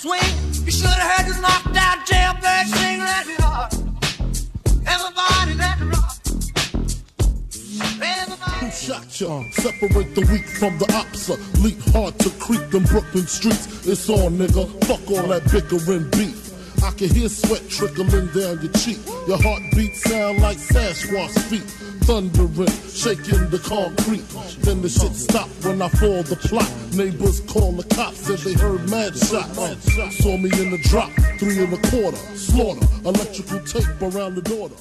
swing. You should have heard this knockdown jailbird sing. Let me rock. Everybody let me rock. Who shot ya? Separate the weak from the opsa. Leap hard to creep them Brooklyn streets. It's on, nigga. Fuck all that bickering beef. I can hear sweat trickling down your cheek. Your heartbeat sound like Sasquatch feet. Thundering, shaking the concrete. Then the shit stopped when I fall the plot. Neighbors call the cops, said they heard mad shots. Saw me in the drop, three and a quarter. Slaughter, electrical tape around the daughter.